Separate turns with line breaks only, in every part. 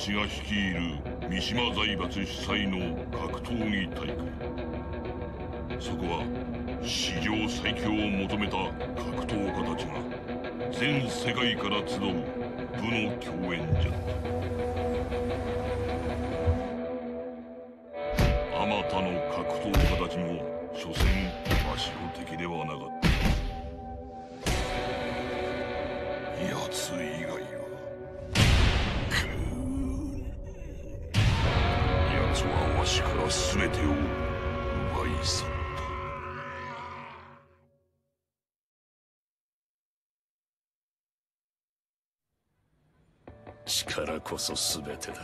わしが率いる三島財閥主催の格闘技大会。そこは史上最強を求めた格闘家たちが全世界から集う部の共演じゃ。あ
こそ全てだ。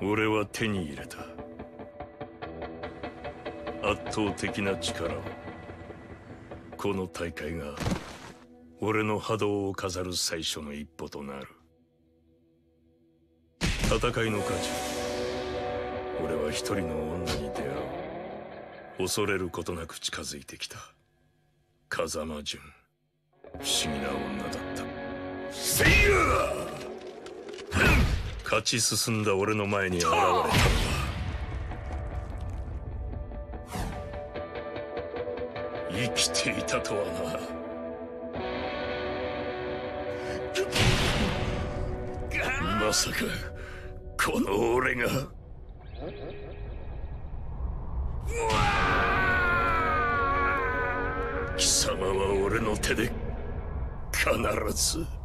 俺は手に入れた。圧倒的な力を。この大会が俺の波動を飾る最初の一歩となる。戦いの価値俺は一人の女に出会う。恐れることなく近づいてきた。風間純不思議な女だった。せいや。勝ち進んだ俺の前に現れた。のは生きていたとはな。まさかこの俺が。手で必ず。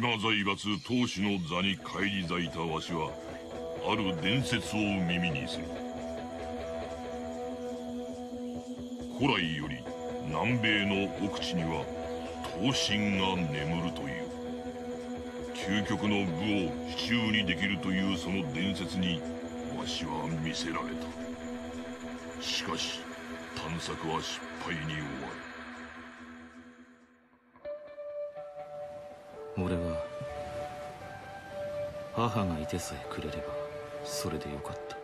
島財閥当主の座に返り咲いたわしはある伝説を耳にする。古来より南米の奥地には刀身が眠るという。究極の部を手中にできるというその伝説にわしは見せられた。しかし探索は失敗に終わる。
俺は母がいてさえくれればそれでよかった。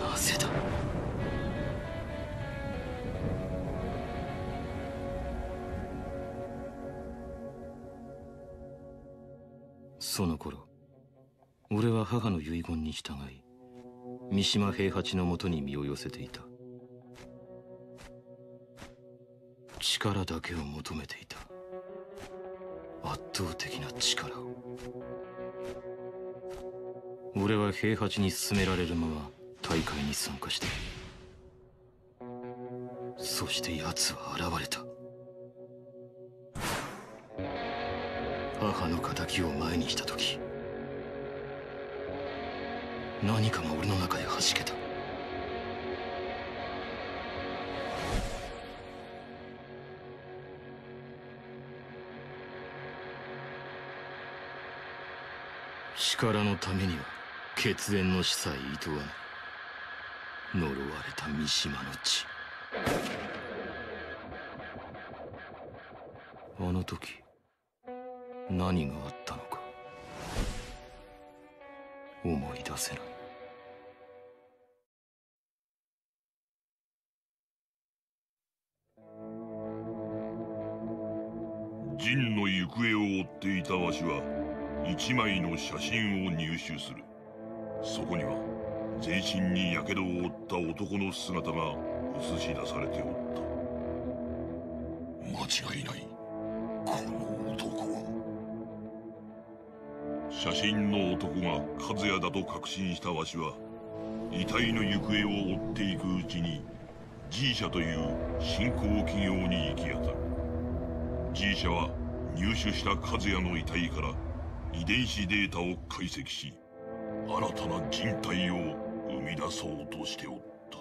なぜだ？その頃俺は母の遺言に従い三島平八のもとに身を寄せていた。力だけを求めていた。圧倒的な力を。俺は平八に勧められるまま大会に参加してそして奴は現れた。母の敵を前にした時何かが俺の中で弾けた。力のためには血縁の死さえいとわぬ呪われた三島の血。あの時何があったのか思い出せない。
陣の行方を追っていたわしは一枚の写真を入手する。そこには全身に火傷を負った男の姿が映し出されておった。間違いない。この男は。写真の男が和也だと確信したわしは遺体の行方を追っていくうちに G 社という新興企業に行き当たる。G 社は入手した和也の遺体から遺伝子データを解析し新たな人体を生み出そうとしておった。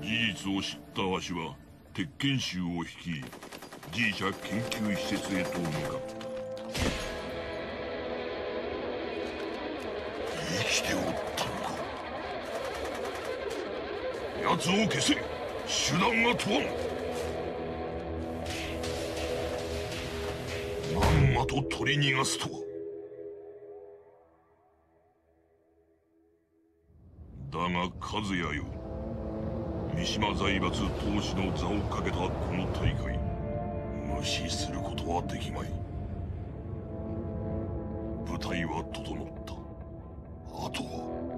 事実を知ったわしは鉄拳衆を率い G 社研究施設へと向かった。生きておったのか。奴を消せ。手段が問わんあと取り逃がすとは。だが和也よ三島財閥投資の座をかけたこの大会無視することはできまい。舞台は整った。あとは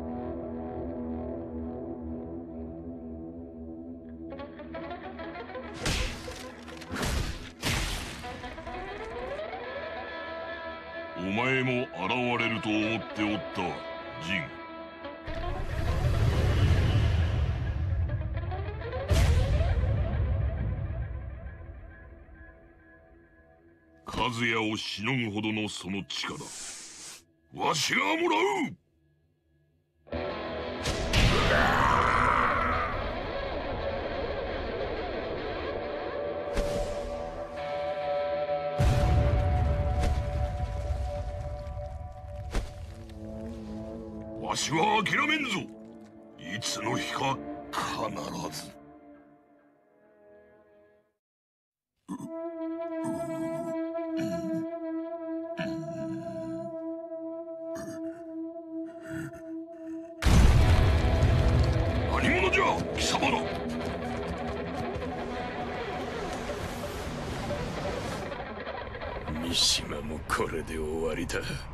しのぐほどのその力わしがもらうわしは諦めんぞいつの日か必ず
三島もこれで終わりだ。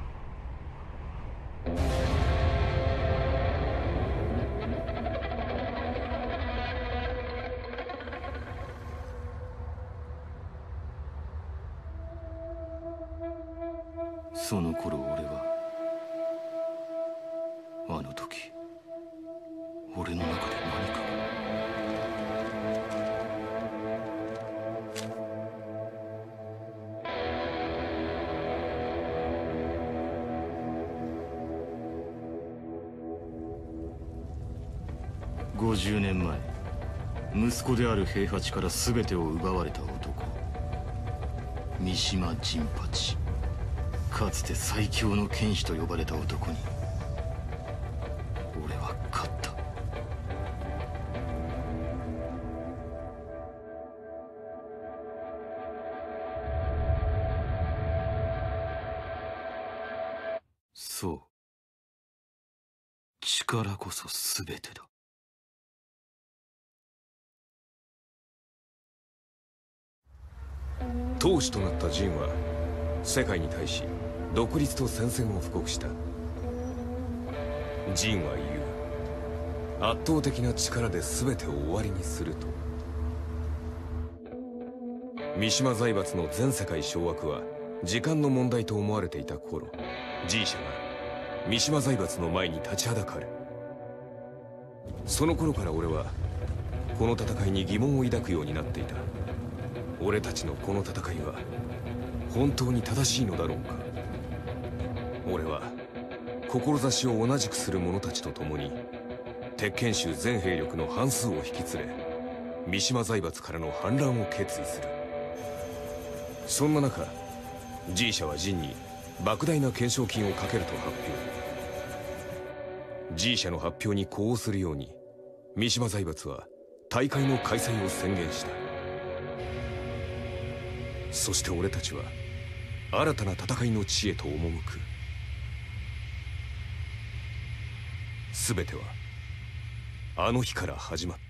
である平八から全てを奪われた男。三島陣八。かつて最強の剣士と呼ばれた男に。
当主となったジンは世界に対し独立と戦線を布告した。ジンは言う。圧倒的な力で全てを終わりにすると。三島財閥の全世界掌握は時間の問題と思われていた頃。G 社が三島財閥の前に立ちはだかる。その頃から俺はこの戦いに疑問を抱くようになっていた。俺たちのこの戦いは本当に正しいのだろうか。俺は志を同じくする者たちと共に鉄拳衆全兵力の半数を引き連れ三島財閥からの反乱を決意する。そんな中 G 社は陣に莫大な懸賞金をかけると発表。G 社の発表に呼応するように三島財閥は大会の開催を宣言した。そして俺たちは新たな戦いの地へと赴く。全てはあの日から始まった。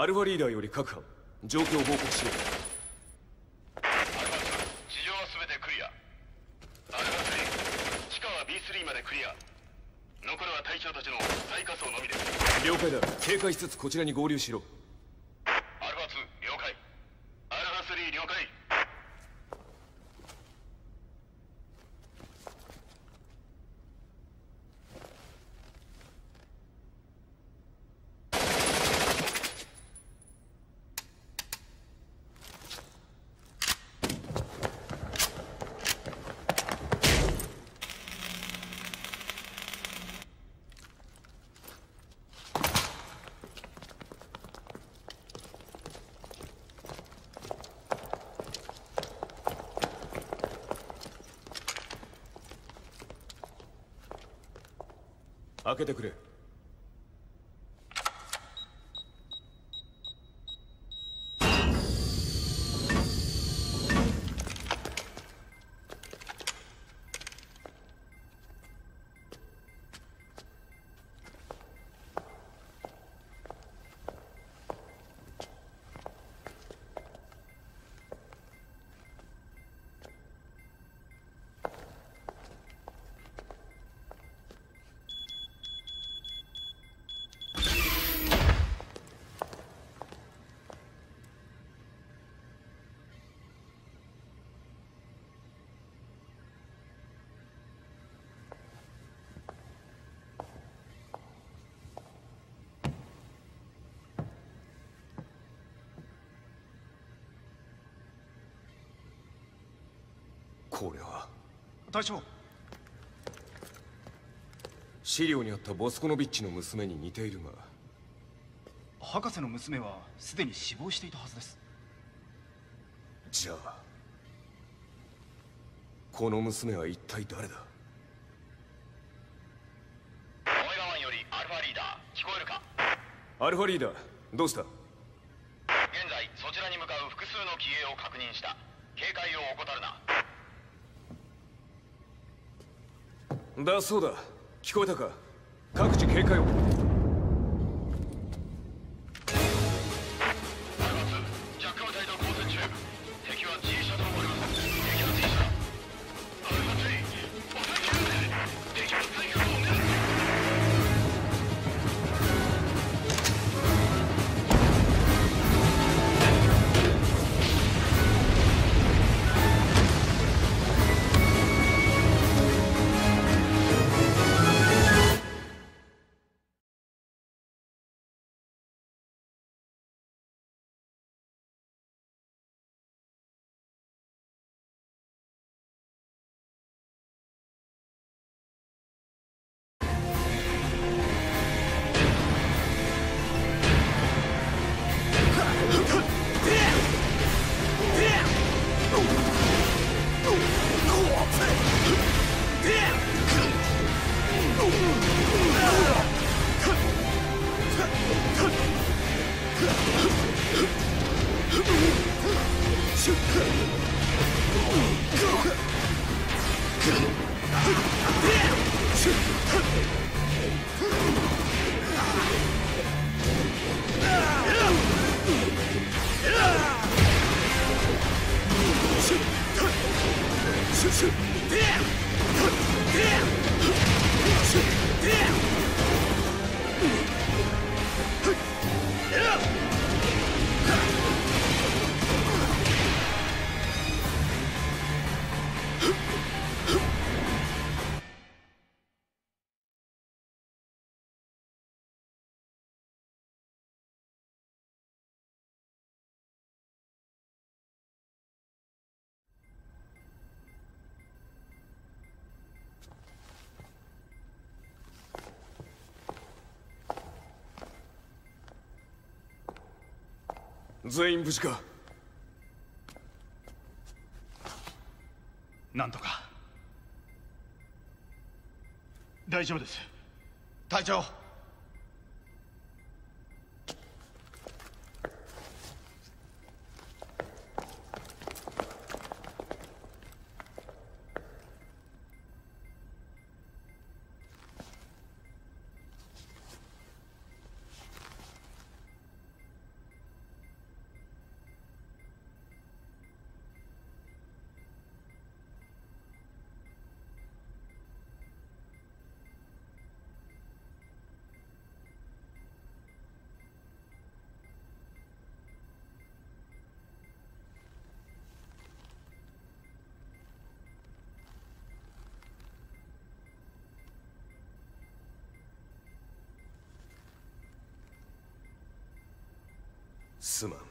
アルファリーダーより各班状況を報告しろ
アルファ2地上は全てクリア。アルファ3地下は B3 までクリア。残るは隊長たちの最下層のみです。
了解だ。警戒しつつこちらに合流しろ
アルファ2了解アルファ3了解
開けてくれ。これは。
隊長
資料にあったボスコノビッチの娘に似ているが。
博士の娘はすでに死亡していたはずです。
じゃあこの娘は一体誰だ？
オメガワンよりアルファリーダー聞こえるか？
アルファリーダーどうした？
現在そちらに向かう複数の機影を確認した。警戒を怠るな
だそうだ。聞こえたか？各自警戒を。
Come on.
全員無事か？
なんとか。大丈夫です。
隊長。
すまん。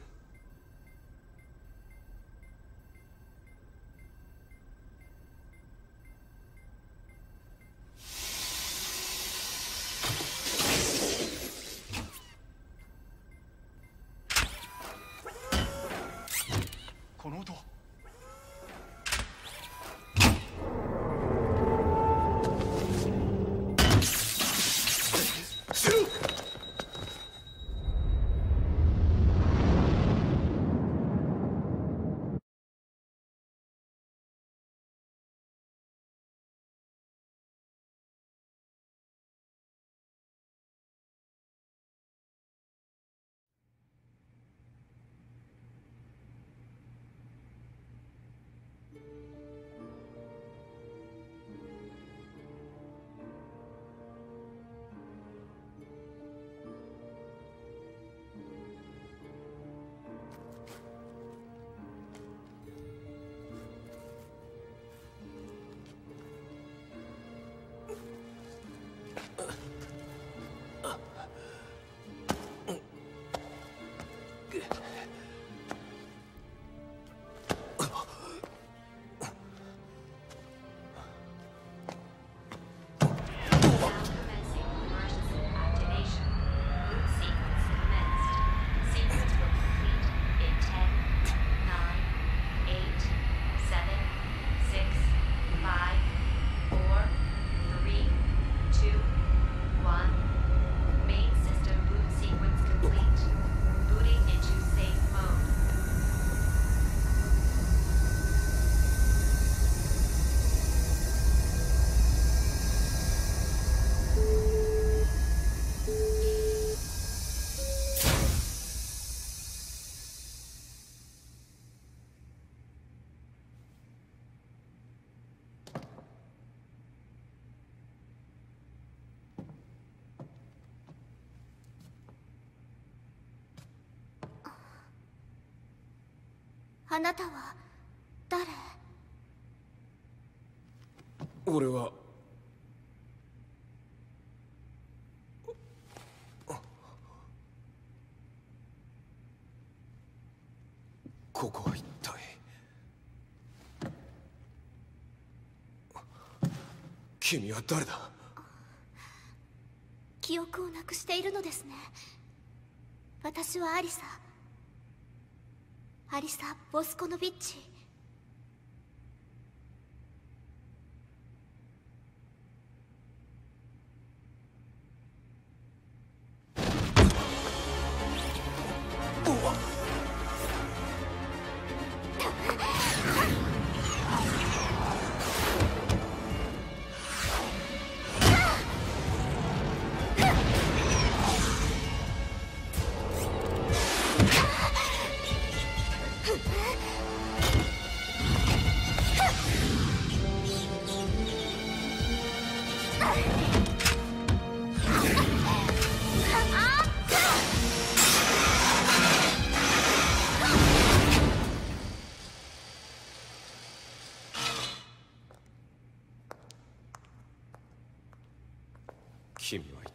あなたは誰？
俺は。ここは一体？君は誰だ？
記憶をなくしているのですね。私はアリサ。アリサ・ボスコノビッチ。
君は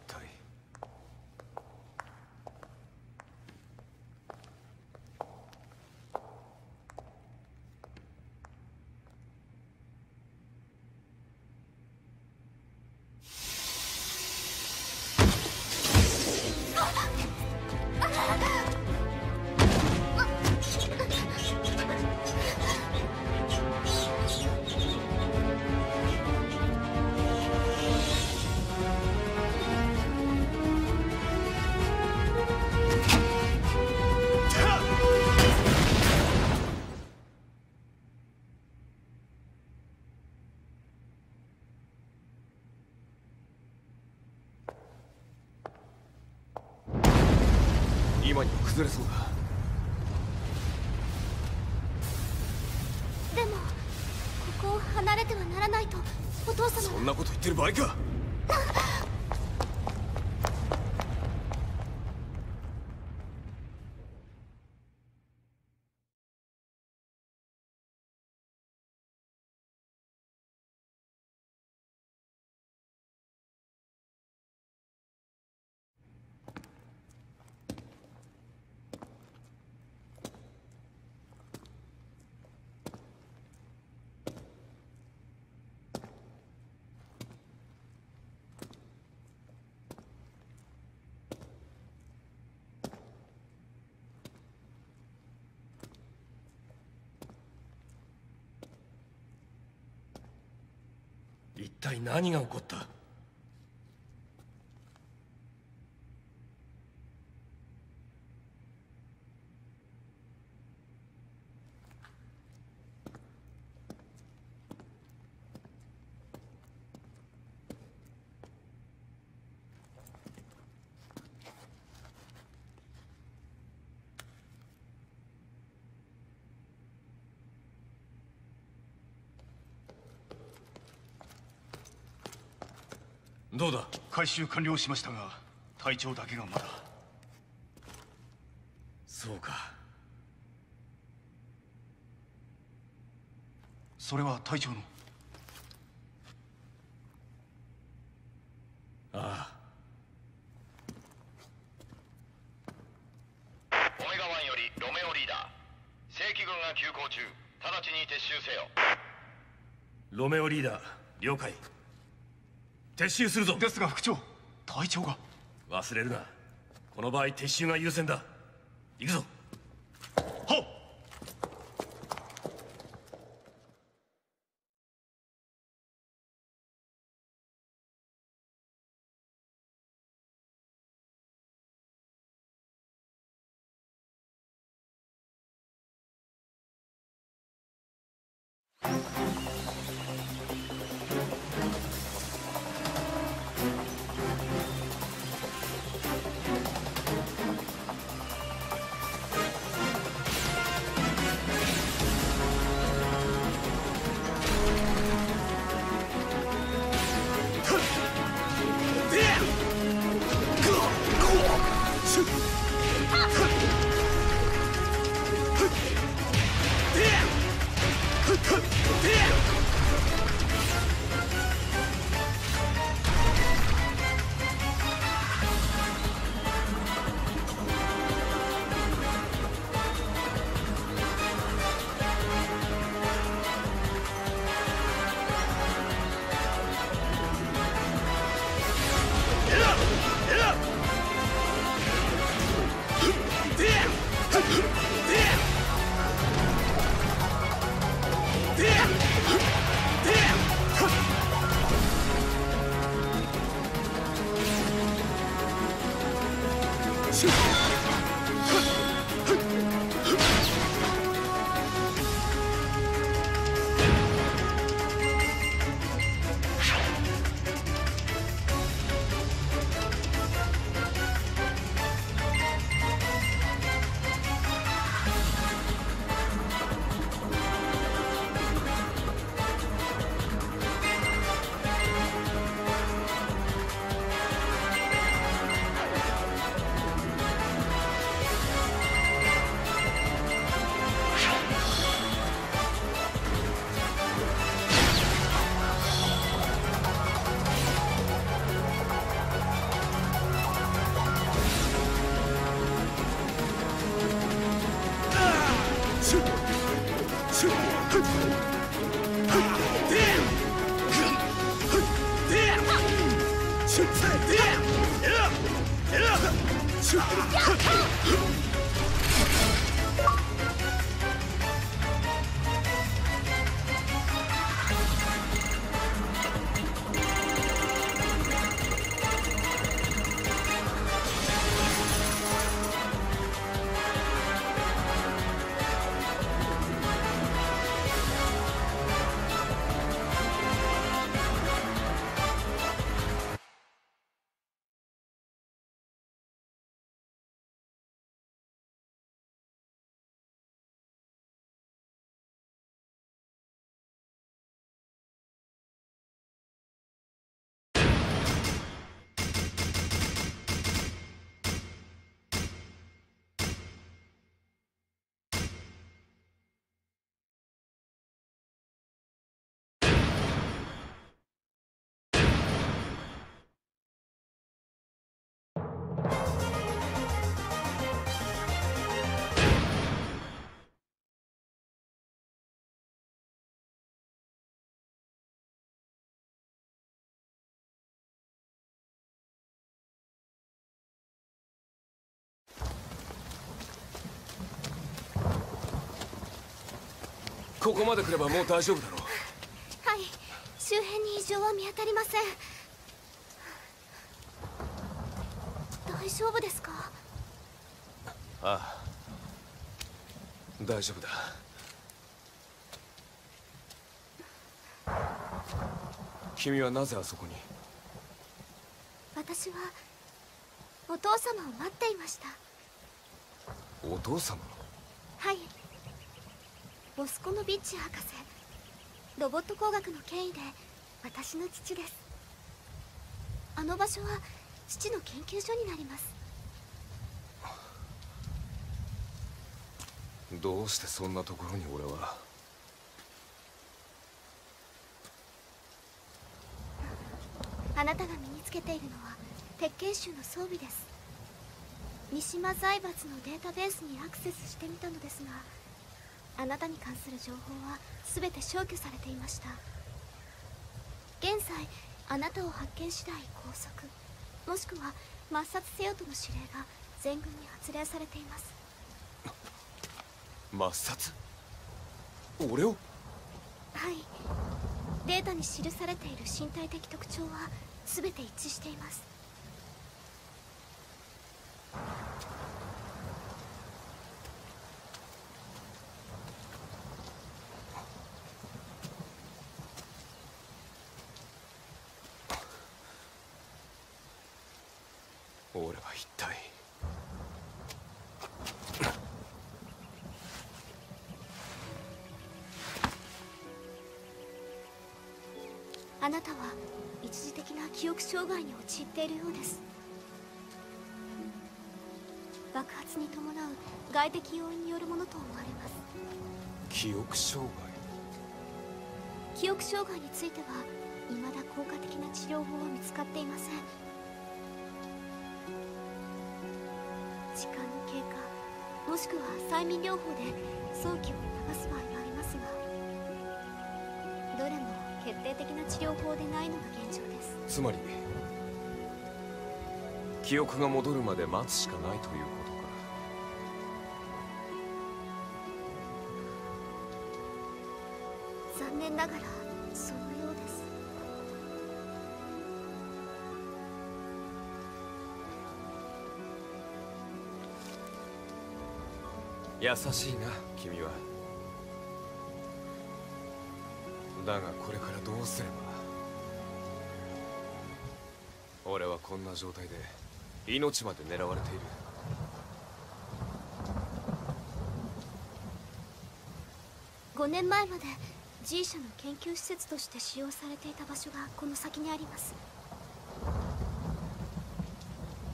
崩れそうだ。
でもここを離れてはならないとお父様。
そんなこと言ってる場合か
一体何が起こった？どうだ？
回収完了しましたが隊長だけがまだ。
そうか。
それは隊長の。
ああ。
オメガ1よりロメオリーダー。正規軍が急行中。直ちに撤収せよ。
ロメオリーダー了解撤収するぞ。
ですが副長隊長が。
忘れるな。この場合撤収が優先だ。行くぞ
やった!
ここまで来ればもう大丈夫だろう。
はい。周辺に異常は見当たりません。大丈夫ですか？
ああ。大丈夫だ。君はなぜあそこに？
私はお父様を待っていました。
お父様？
はいボスコノビッチ博士。ロボット工学の権威で私の父です。あの場所は父の研究所になります。
どうしてそんなところに俺は？
あなたが身につけているのは鉄拳衆の装備です。三島財閥のデータベースにアクセスしてみたのですがあなたに関する情報は全て消去されていました。現在あなたを発見次第拘束もしくは抹殺せよとの指令が全軍に発令されています。
抹殺？俺を？
はい。データに記されている身体的特徴は全て一致しています
俺は一体
あなたは一時的な記憶障害に陥っているようです。爆発に伴う外的要因によるものと思われます。
記憶障
記憶障害については未だ効果的な治療法は見つかっていませんもしくは催眠療法で早期を流す場合がありますがどれも決定的な治療法でないのが現状です。
つまり記憶が戻るまで待つしかないということ。優しいな君は。だがこれからどうすれば。俺はこんな状態で命まで狙われている。
5年前まで G 社の研究施設として使用されていた場所がこの先にあります。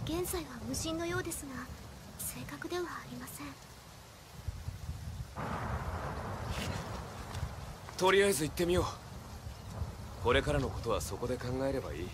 現在は無人のようですが正確ではありません。
とりあえず行ってみよう。これからのことはそこで考えればいい。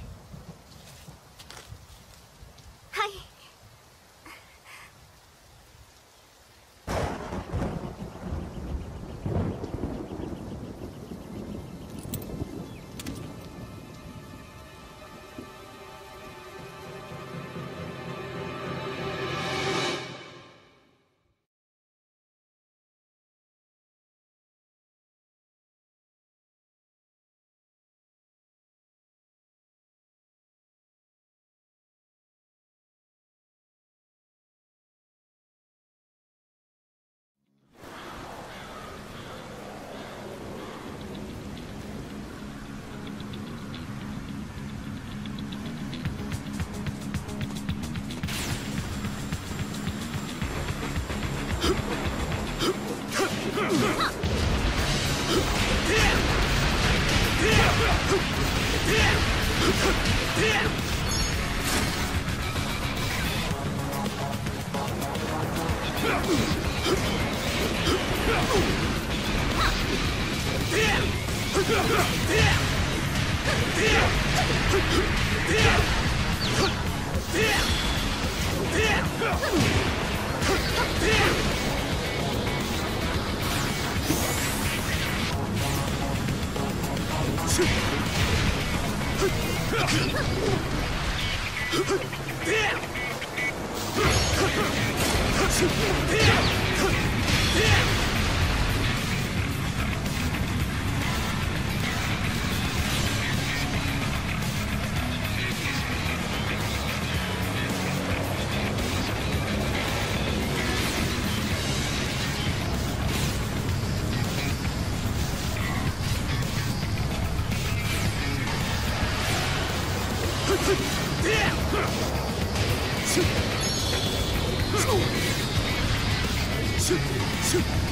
Shoot!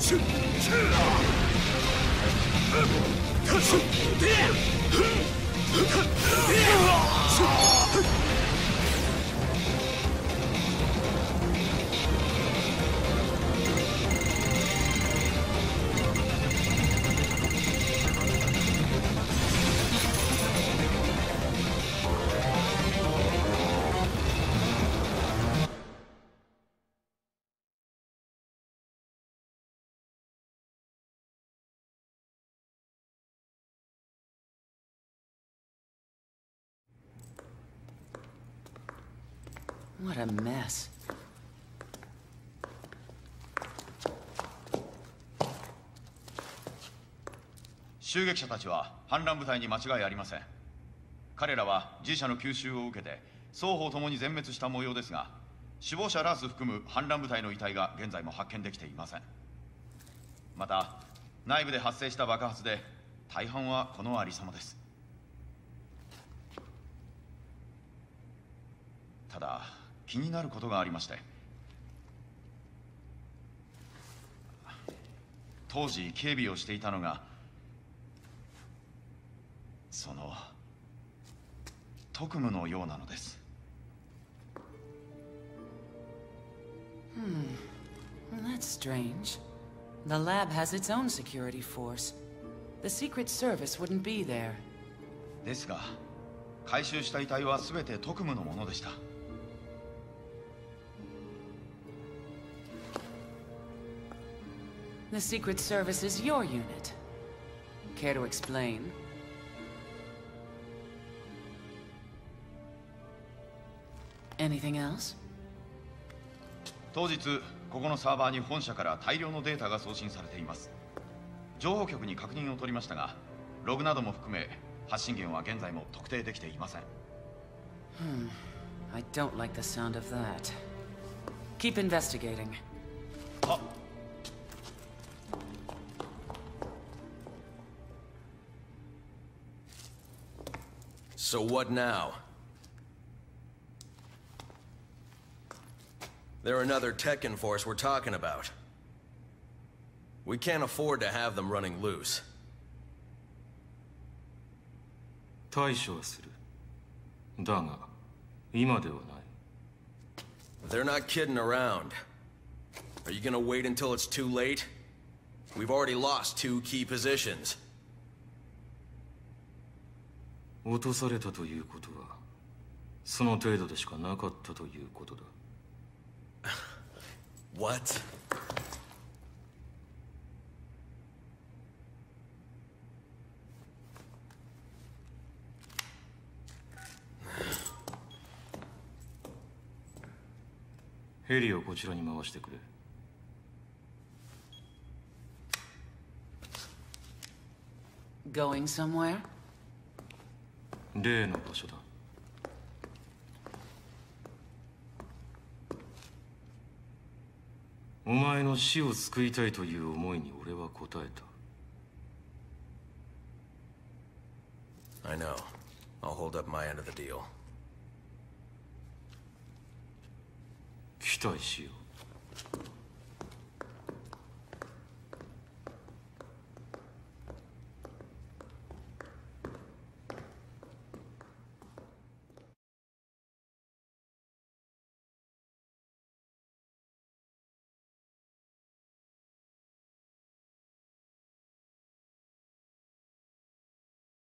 去去啊他去别他啊去
What a mess.
襲撃者たちは反乱部隊に間違いありません
彼らは G 社の吸収を受けて双方ともに全滅した模様ですが首謀者ラース含む反乱部隊の遺体が現在も発見できていませんまた内部で発生した爆発で大半はこのありさまですただ気になることがありまして当時警備をしていたのがその特務のようなのです
Hmm. Well, that's strange. The lab has its own security force. The Secret Service wouldn't be there.
ですが回収した遺体は全て特務のものでした
The Secret Service is your unit. Care to explain? Anything else?
当日ここのサーバーに本社から大量のデータが送信されています情報局に確認を取りましたがログなども含め発信源は現在も特定できていません
Hmm. I don't like the sound of that. Keep investigating.
は
So what now? They're another Tekken force we're talking about. We can't afford to have them running loose.
対処はするだが今ではない
They're not kidding around. Are you gonna wait until it's too late? We've already lost two key positions.
落とされたということはその程度でしかなかったということだ
What?
ヘリをこちらに回してくれ
Going somewhere?
例の場所だお前の死を救いたいという思いに俺は応えた
I know. I'll hold up my end of the deal.
期待しよう